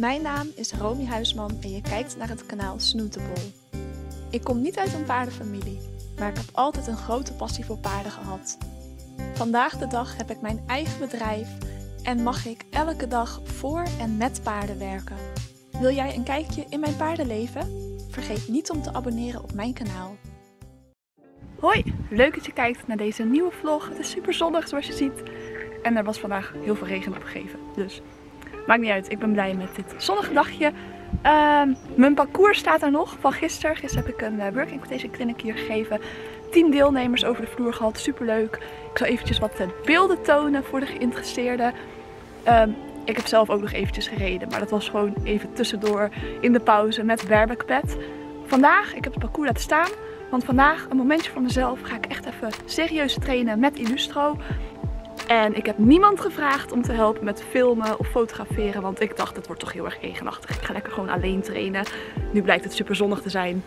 Mijn naam is Romy Huisman en je kijkt naar het kanaal Snoetebol. Ik kom niet uit een paardenfamilie, maar ik heb altijd een grote passie voor paarden gehad. Vandaag de dag heb ik mijn eigen bedrijf en mag ik elke dag voor en met paarden werken. Wil jij een kijkje in mijn paardenleven? Vergeet niet om te abonneren op mijn kanaal. Hoi, leuk dat je kijkt naar deze nieuwe vlog. Het is super zonnig zoals je ziet. En er was vandaag heel veel regen opgegeven. Dus maakt niet uit, ik ben blij met dit zonnige dagje. Ehm, mijn parcours staat er nog van gisteren. Gisteren heb ik een uh, working deze clinic hier gegeven. 10 deelnemers over de vloer gehad, super leuk. Ik zal eventjes wat eh, beelden tonen voor de geïnteresseerden. Ehm, ik heb zelf ook nog eventjes gereden, maar dat was gewoon even tussendoor in de pauze met pad. Vandaag, ik heb het parcours laten staan, want vandaag een momentje voor mezelf ga ik echt even serieus trainen met Illustro. En ik heb niemand gevraagd om te helpen met filmen of fotograferen, want ik dacht het wordt toch heel erg regenachtig. Ik ga lekker gewoon alleen trainen. Nu blijkt het super zonnig te zijn.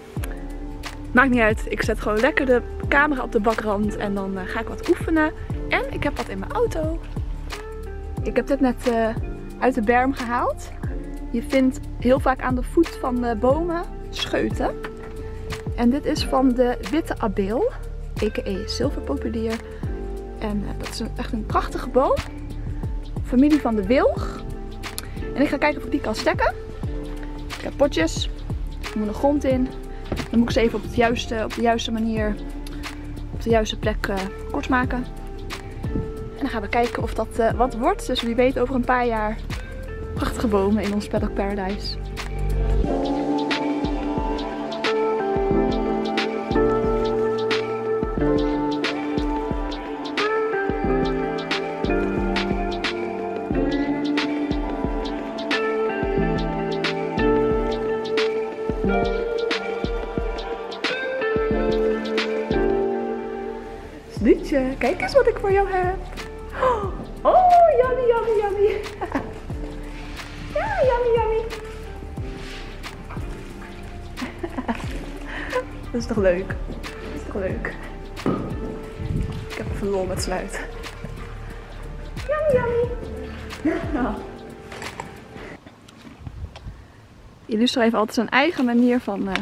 Maakt niet uit, ik zet gewoon lekker de camera op de bakrand en dan eh, ga ik wat oefenen. En ik heb wat in mijn auto. Ik heb dit net uh, uit de berm gehaald. Je vindt heel vaak aan de voet van de bomen scheuten. En dit is van de witte abeel, a.k.a. zilverpopulier. En uh, dat is een, echt een prachtige boom. Familie van de wilg. En ik ga kijken of ik die kan stekken. Ik heb potjes. Ik moet de grond in. Dan moet ik ze even op, het juiste, op de juiste manier, op de juiste plek uh, kort maken. En dan gaan we kijken of dat uh, wat wordt. Dus wie weet over een paar jaar prachtige bomen in ons Paddock Paradise. Voor jou heb. Oh, yummy, yummy, yummy. Ja, yummy, yummy. Dat is toch leuk? Dat is toch leuk? Ik heb even lol met sluit. Yummy, yummy. Nou. Illustra heeft altijd zijn eigen manier van uh,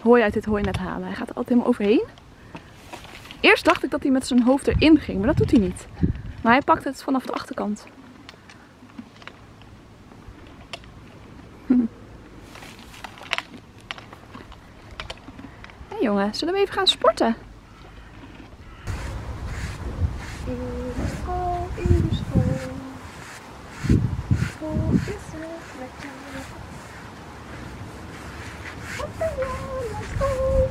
hooi uit dit hooinet halen. Hij gaat er altijd helemaal overheen. Eerst dacht ik dat hij met zijn hoofd erin ging, maar dat doet hij niet. Maar hij pakt het vanaf de achterkant. Hé jongen, zullen we even gaan sporten? In in school?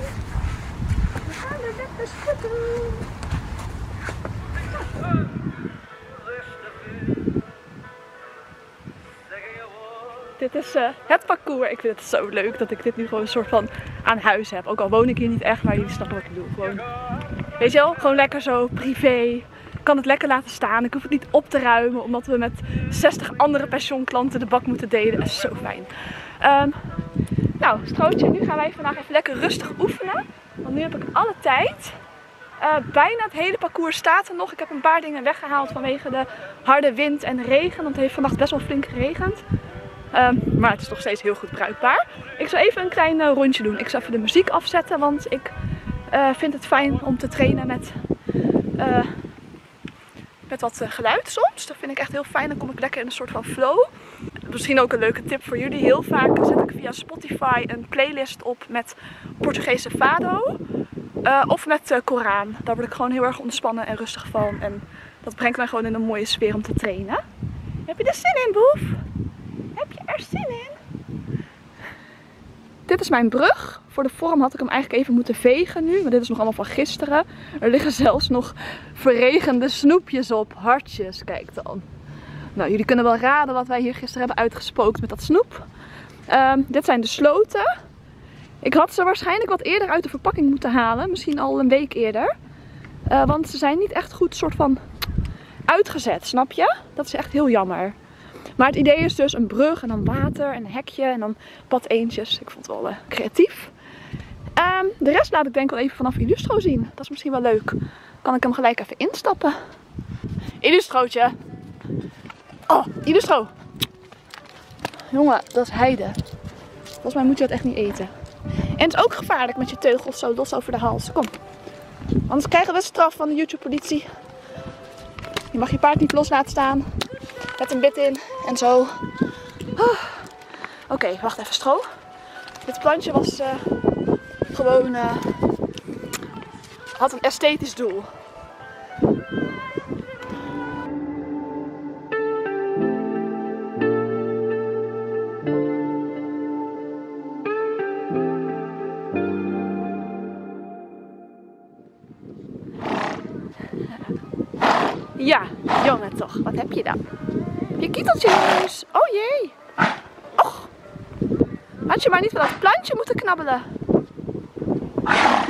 Dit is uh, het parcours. Ik vind het zo leuk dat ik dit nu gewoon een soort van aan huis heb. Ook al woon ik hier niet echt, maar jullie snappen wat ik bedoel. Gewoon, weet je wel, gewoon lekker zo privé. Ik kan het lekker laten staan. Ik hoef het niet op te ruimen, omdat we met 60 andere pensioenklanten de bak moeten delen. Dat is zo fijn. Um, nou, Strootje, nu gaan wij vandaag even lekker rustig oefenen. Want nu heb ik alle tijd. Uh, bijna het hele parcours staat er nog. Ik heb een paar dingen weggehaald vanwege de harde wind en regen. Want het heeft vannacht best wel flink geregend. Um, maar het is nog steeds heel goed bruikbaar. Ik zal even een klein uh, rondje doen. Ik zal even de muziek afzetten. Want ik uh, vind het fijn om te trainen met, met wat geluid soms. Dat vind ik echt heel fijn. Dan kom ik lekker in een soort van flow. Misschien ook een leuke tip voor jullie. Heel vaak zet ik via Spotify een playlist op met Portugese fado. of met Koran. Daar word ik gewoon heel erg ontspannen en rustig van. En dat brengt mij gewoon in een mooie sfeer om te trainen. Heb je er zin in, Boef? Heb je er zin in? Dit is mijn brug. Voor de vorm had ik hem eigenlijk even moeten vegen nu. Maar dit is nog allemaal van gisteren. Er liggen zelfs nog verregende snoepjes op. Hartjes, kijk dan. Nou, jullie kunnen wel raden wat wij hier gisteren hebben uitgespookt met dat snoep. Um, dit zijn de sloten. Ik had ze waarschijnlijk wat eerder uit de verpakking moeten halen. Misschien al een week eerder. Uh, want ze zijn niet echt goed soort van uitgezet, snap je? Dat is echt heel jammer. Maar het idee is dus een brug en dan water en een hekje en dan pad eentjes. Ik vond het wel uh, creatief. Um, de rest laat ik denk wel even vanaf Illustro zien. Dat is misschien wel leuk. Kan ik hem gelijk even instappen. Illustrootje. Oh, Illustro. Jongen, dat is heide. Volgens mij moet je dat echt niet eten. En het is ook gevaarlijk met je teugels zo los over de hals. Kom. Anders krijgen we straf van de YouTube-politie. Je mag je paard niet los laten staan. Met een bit in en zo. Oké, wacht even, stro. Dit plantje was uh, gewoon. Uh, had een esthetisch doel. Ja, jongen toch. Wat heb je dan? Je kieteltje neus. Oh jee. Och. Had je maar niet van dat plantje moeten knabbelen.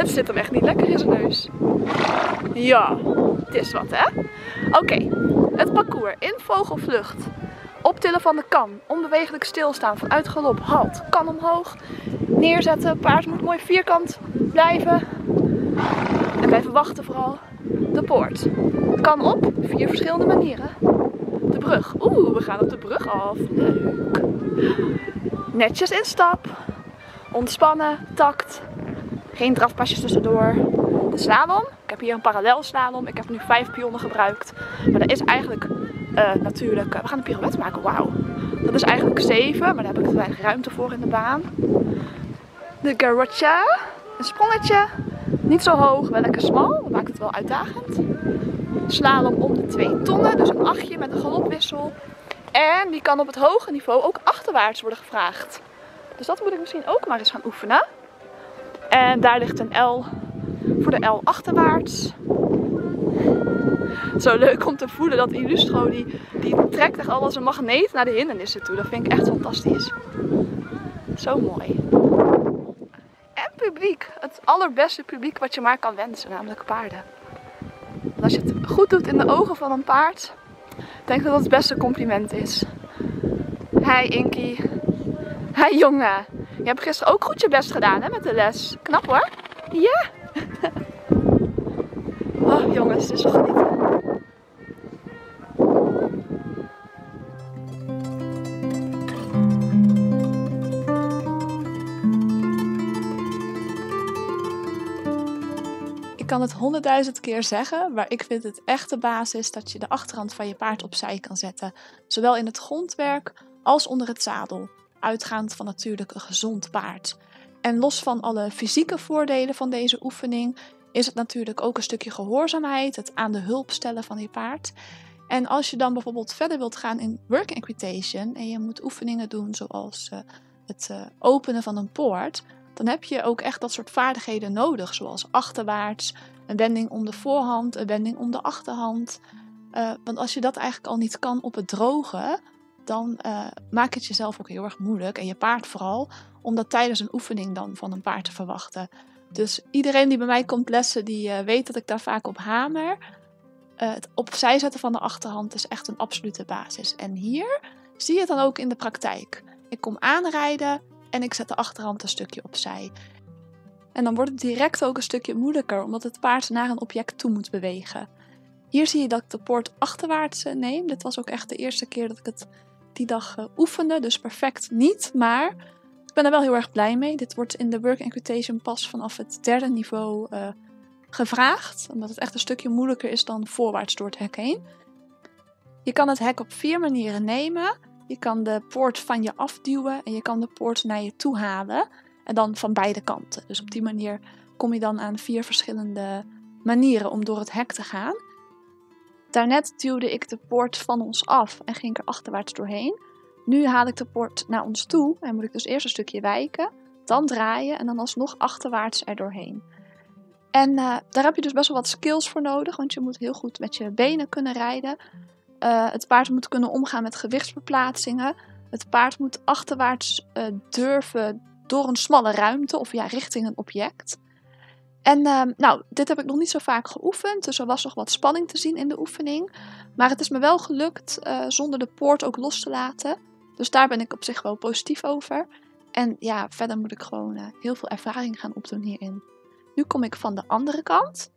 Het zit hem echt niet lekker in zijn neus. Ja, het is wat hè. Oké, het parcours in vogelvlucht. Optillen van de kan. Onbewegelijk stilstaan vanuit galop. Halt. Kan omhoog. Neerzetten. Paard moet mooi vierkant blijven. En blijven wachten vooral de poort. Kan op vier verschillende manieren. De brug. Oeh, we gaan op de brug af. Leuk. Netjes in stap. Ontspannen, tact. Geen drafpasjes tussendoor. De slalom. Ik heb hier een parallel slalom. Ik heb nu vijf pionnen gebruikt. Maar dat is eigenlijk uh, natuurlijk... Uh, we gaan een pirouette maken. Wauw. Dat is eigenlijk zeven. Maar daar heb ik ruimte voor in de baan. De garrocha. Een sprongetje. Niet zo hoog, wel lekker smal. Dat maakt het wel uitdagend. Slalom om de 2 tonnen, dus een achtje met een galopwissel. En die kan op het hoge niveau ook achterwaarts worden gevraagd. Dus dat moet ik misschien ook maar eens gaan oefenen. En daar ligt een L voor de L achterwaarts. Zo leuk om te voelen dat Illustro die, die trekt echt al als een magneet naar de hindernissen toe. Dat vind ik echt fantastisch. Zo mooi publiek. Allerbeste publiek wat je maar kan wensen, namelijk paarden. als je het goed doet in de ogen van een paard, denk ik dat dat het beste compliment is. Hi Inky. Hi jongen. Je hebt gisteren ook goed je best gedaan hè, met de les. Knap hoor. Ja. Oh jongens, het is zo genieten. Kan het honderdduizend keer zeggen, maar ik vind het echt de basis dat je de achterhand van je paard opzij kan zetten. Zowel in het grondwerk als onder het zadel, uitgaand van natuurlijk een gezond paard. En los van alle fysieke voordelen van deze oefening, is het natuurlijk ook een stukje gehoorzaamheid, het aan de hulp stellen van je paard. En als je dan bijvoorbeeld verder wilt gaan in work equitation en je moet oefeningen doen zoals uh, het uh, openen van een poort, dan heb je ook echt dat soort vaardigheden nodig, zoals achterwaarts, een wending om de voorhand, een wending om de achterhand. Uh, want als je dat eigenlijk al niet kan op het droge, dan uh, maakt het jezelf ook heel erg moeilijk en je paard vooral, om dat tijdens een oefening dan van een paard te verwachten. Dus iedereen die bij mij komt lessen, die uh, weet dat ik daar vaak op hamer. het opzij zetten van de achterhand is echt een absolute basis. En hier zie je het dan ook in de praktijk. Ik kom aanrijden, en ik zet de achterhand een stukje opzij. En dan wordt het direct ook een stukje moeilijker, omdat het paard naar een object toe moet bewegen. Hier zie je dat ik de poort achterwaarts eh, neem. Dit was ook echt de eerste keer dat ik het die dag uh, oefende, dus perfect niet. Maar ik ben er wel heel erg blij mee. Dit wordt in de Work Equitation pas vanaf het derde niveau uh, gevraagd, omdat het echt een stukje moeilijker is dan voorwaarts door het hek heen. Je kan het hek op vier manieren nemen. Je kan de poort van je afduwen en je kan de poort naar je toe halen. En dan van beide kanten. Dus op die manier kom je dan aan vier verschillende manieren om door het hek te gaan. Daarnet duwde ik de poort van ons af en ging er achterwaarts doorheen. Nu haal ik de poort naar ons toe en moet ik dus eerst een stukje wijken, dan draaien en dan alsnog achterwaarts er doorheen. En uh, daar heb je dus best wel wat skills voor nodig, want je moet heel goed met je benen kunnen rijden. Uh, het paard moet kunnen omgaan met gewichtsverplaatsingen. Het paard moet achterwaarts uh, durven door een smalle ruimte of ja, richting een object. En uh, nou, dit heb ik nog niet zo vaak geoefend, dus er was nog wat spanning te zien in de oefening. Maar het is me wel gelukt uh, zonder de poort ook los te laten. Dus daar ben ik op zich wel positief over. En ja, verder moet ik gewoon heel veel ervaring gaan opdoen hierin. Nu kom ik van de andere kant.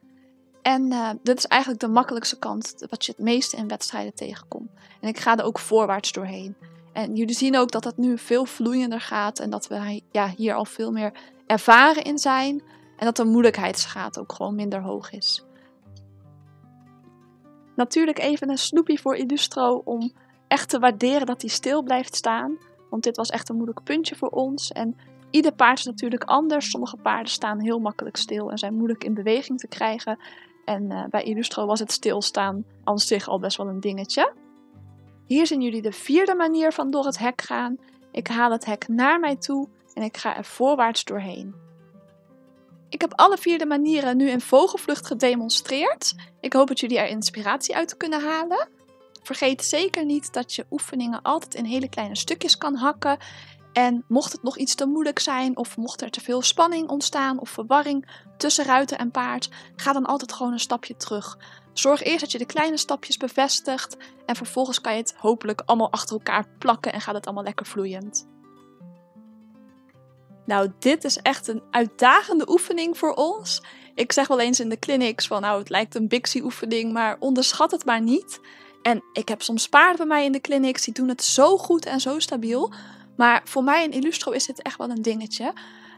En uh, dit is eigenlijk de makkelijkste kant, wat je het meeste in wedstrijden tegenkomt. En ik ga er ook voorwaarts doorheen. En jullie zien ook dat het nu veel vloeiender gaat en dat we ja, hier al veel meer ervaren in zijn. En dat de moeilijkheidsgraad ook gewoon minder hoog is. Natuurlijk even een snoepje voor Illustro om echt te waarderen dat hij stil blijft staan. Want dit was echt een moeilijk puntje voor ons. En ieder paard is natuurlijk anders. Sommige paarden staan heel makkelijk stil en zijn moeilijk in beweging te krijgen. En uh, bij Illustro was het stilstaan aan zich al best wel een dingetje. Hier zien jullie de vierde manier van door het hek gaan. Ik haal het hek naar mij toe en ik ga er voorwaarts doorheen. Ik heb alle vier de manieren nu in vogelvlucht gedemonstreerd. Ik hoop dat jullie er inspiratie uit kunnen halen. Vergeet zeker niet dat je oefeningen altijd in hele kleine stukjes kan hakken. En mocht het nog iets te moeilijk zijn, of mocht er te veel spanning ontstaan of verwarring tussen ruiter en paard, ga dan altijd gewoon een stapje terug. Zorg eerst dat je de kleine stapjes bevestigt en vervolgens kan je het hopelijk allemaal achter elkaar plakken en gaat het allemaal lekker vloeiend. Nou, dit is echt een uitdagende oefening voor ons. Ik zeg wel eens in de clinics van nou, het lijkt een Bixie oefening, maar onderschat het maar niet. En ik heb soms paarden bij mij in de clinics, die doen het zo goed en zo stabiel. Maar voor mij in Illustro is dit echt wel een dingetje.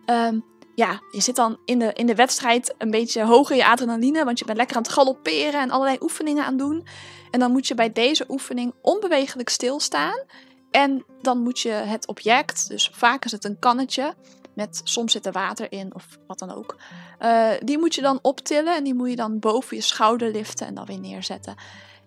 Ehm, ja, je zit dan in de, in de wedstrijd een beetje hoog in je adrenaline, want je bent lekker aan het galopperen en allerlei oefeningen aan doen. En dan moet je bij deze oefening onbewegelijk stilstaan. En dan moet je het object, dus vaak is het een kannetje, met soms zit er water in of wat dan ook. Uh, die moet je dan optillen en die moet je dan boven je schouder liften en dan weer neerzetten.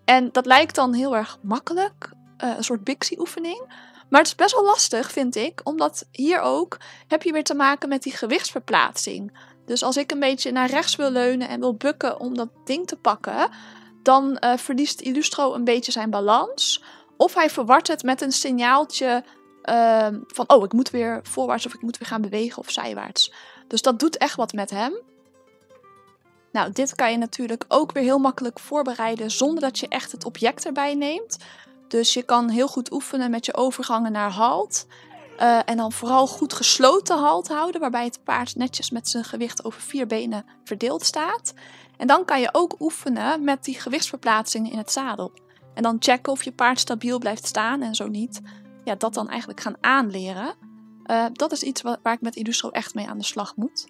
En dat lijkt dan heel erg makkelijk, uh, een soort Bixie oefening. Maar het is best wel lastig, vind ik, omdat hier ook heb je weer te maken met die gewichtsverplaatsing. Dus als ik een beetje naar rechts wil leunen en wil bukken om dat ding te pakken, dan uh, verliest Illustro een beetje zijn balans. Of hij verwart het met een signaaltje uh, van, oh, ik moet weer voorwaarts of ik moet weer gaan bewegen of zijwaarts. Dus dat doet echt wat met hem. Nou, dit kan je natuurlijk ook weer heel makkelijk voorbereiden zonder dat je echt het object erbij neemt. Dus je kan heel goed oefenen met je overgangen naar halt. Uh, en dan vooral goed gesloten halt houden, waarbij het paard netjes met zijn gewicht over vier benen verdeeld staat. En dan kan je ook oefenen met die gewichtsverplaatsingen in het zadel. En dan checken of je paard stabiel blijft staan en zo niet. Ja, dat dan eigenlijk gaan aanleren. Uh, dat is iets waar ik met Illustro echt mee aan de slag moet.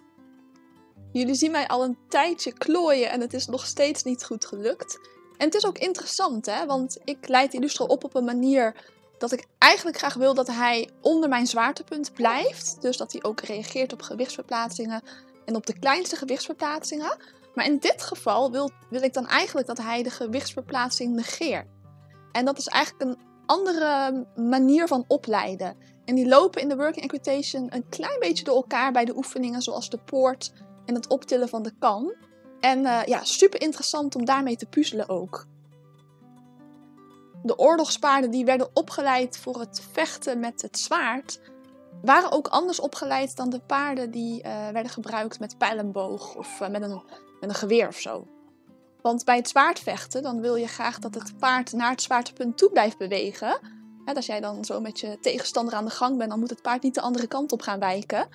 Jullie zien mij al een tijdje klooien en het is nog steeds niet goed gelukt. En het is ook interessant, hè? want ik leid Illustro op op een manier dat ik eigenlijk graag wil dat hij onder mijn zwaartepunt blijft. Dus dat hij ook reageert op gewichtsverplaatsingen en op de kleinste gewichtsverplaatsingen. Maar in dit geval wil, wil ik dan eigenlijk dat hij de gewichtsverplaatsing negeert. En dat is eigenlijk een andere manier van opleiden. En die lopen in de working equitation een klein beetje door elkaar bij de oefeningen zoals de poort en het optillen van de kan. En uh, ja, super interessant om daarmee te puzzelen ook. De oorlogspaarden die werden opgeleid voor het vechten met het zwaard, waren ook anders opgeleid dan de paarden die uh, werden gebruikt met pijlenboog of uh, met, een, met een geweer of zo. Want bij het zwaardvechten, dan wil je graag dat het paard naar het zwaartepunt toe blijft bewegen. Als jij dan zo met je tegenstander aan de gang bent, dan moet het paard niet de andere kant op gaan wijken.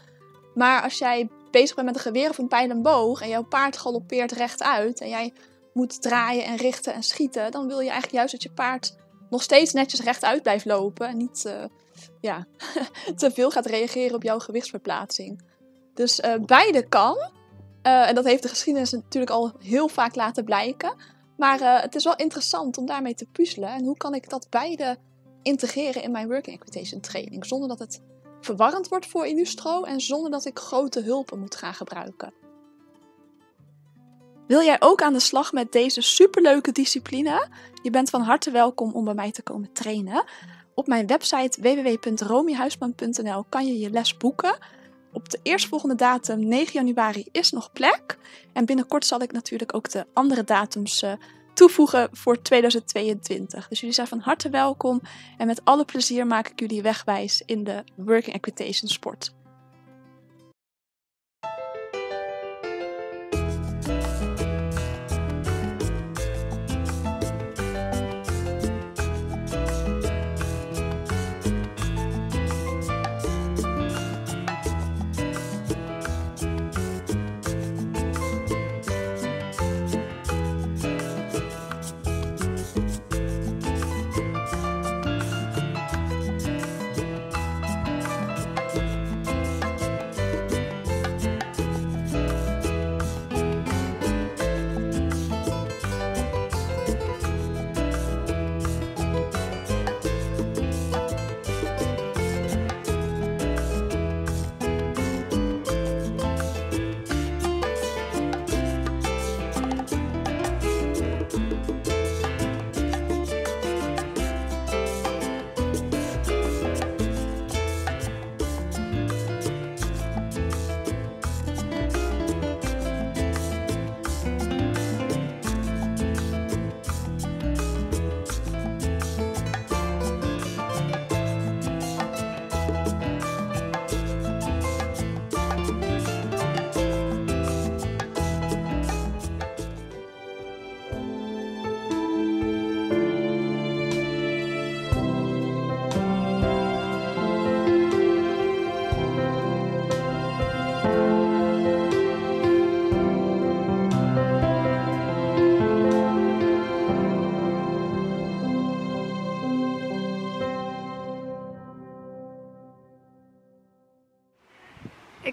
Maar als jij bezig bent met een geweer of een pijl en boog en jouw paard galoppeert rechtuit en jij moet draaien en richten en schieten, dan wil je eigenlijk juist dat je paard nog steeds netjes rechtuit blijft lopen en niet uh, ja, te veel gaat reageren op jouw gewichtsverplaatsing. Dus uh, beide kan. Uh, en dat heeft de geschiedenis natuurlijk al heel vaak laten blijken. Maar het is wel interessant om daarmee te puzzelen. En hoe kan ik dat beide integreren in mijn working equitation training, zonder dat het verwarrend wordt voor Illustro en zonder dat ik grote hulpen moet gaan gebruiken. Wil jij ook aan de slag met deze superleuke discipline? Je bent van harte welkom om bij mij te komen trainen. Op mijn website www.romiehuisman.nl kan je je les boeken. Op de eerstvolgende datum, 9 januari, is nog plek. En binnenkort zal ik natuurlijk ook de andere datums uh, toevoegen voor 2022. Dus jullie zijn van harte welkom en met alle plezier maak ik jullie wegwijs in de Working Equitation sport.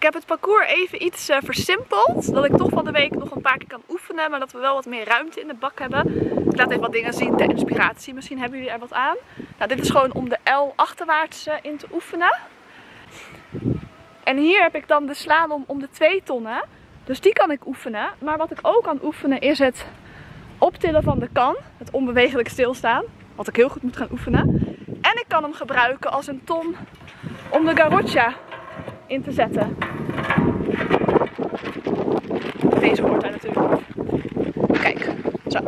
Heb het parcours even iets uh, versimpeld. Dat ik toch van de week nog een paar keer kan oefenen. Maar dat we wel wat meer ruimte in de bak hebben. Ik laat even wat dingen zien ter inspiratie. Misschien hebben jullie er wat aan. Nou, dit is gewoon om de L achterwaarts uh, in te oefenen. En hier heb ik dan de slalom om de 2 tonnen. Dus die kan ik oefenen. Maar wat ik ook kan oefenen is het optillen van de kan. Het onbewegelijk stilstaan. Wat ik heel goed moet gaan oefenen. En ik kan hem gebruiken als een ton om de garrocha in te zetten. Deze hoort daar natuurlijk Kijk, zo.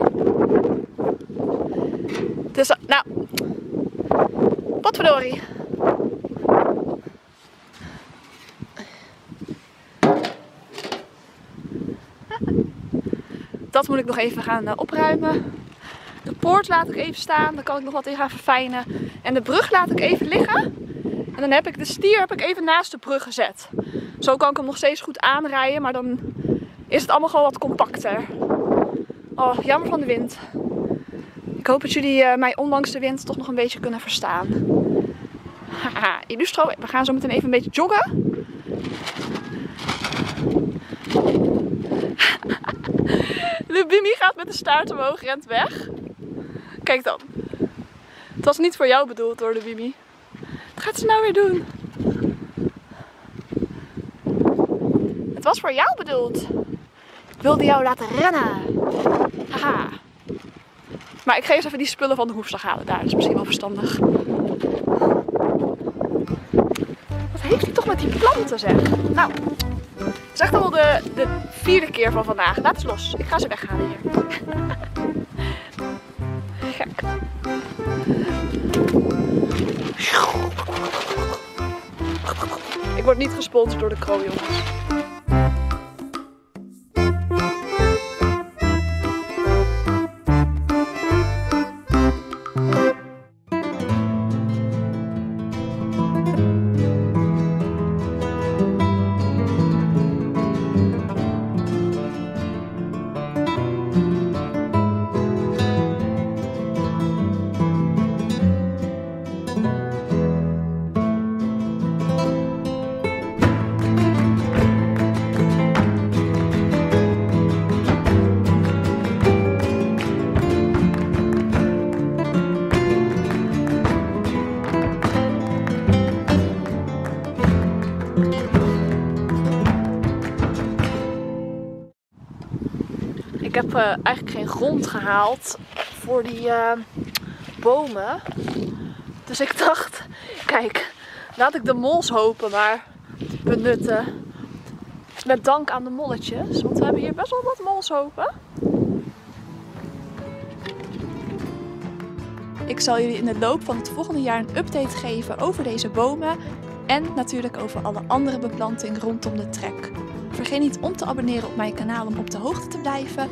Dus, nou. Wat verdorie. Dat moet ik nog even gaan eh, opruimen. De poort laat ik even staan. Dan kan ik nog wat in gaan verfijnen. En de brug laat ik even liggen. En dan heb ik de stier heb ik even naast de brug gezet. Zo kan ik hem nog steeds goed aanrijden. Maar dan is het allemaal gewoon wat compacter. Oh, jammer van de wind. Ik hoop dat jullie uh, mij ondanks de wind toch nog een beetje kunnen verstaan. Haha, Illustro. We gaan zo meteen even een beetje joggen. De Bimmy gaat met de staart omhoog, rent weg. Kijk dan. Het was niet voor jou bedoeld hoor, de Bimmy. Wat gaat ze nou weer doen? Het was voor jou bedoeld. Ik wilde jou laten rennen. Haha. Maar ik ga eerst even die spullen van de hoefslag halen daar. Dat is misschien wel verstandig. Wat heeft hij toch met die planten zeg? Nou, het is echt al de, de vierde keer van vandaag. Laat ze los. Ik ga ze weghalen hier. Ik word niet gesponsord door de kroon, eigenlijk geen grond gehaald voor die uh, bomen. Dus ik dacht, kijk, laat ik de molshopen maar benutten. Met dank aan de molletjes, want we hebben hier best wel wat molshopen. Ik zal jullie in de loop van het volgende jaar een update geven over deze bomen en natuurlijk over alle andere beplanting rondom de trek. Vergeet niet om te abonneren op mijn kanaal om op de hoogte te blijven.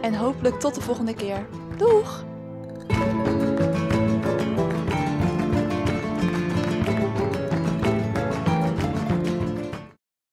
En hopelijk tot de volgende keer. Doeg!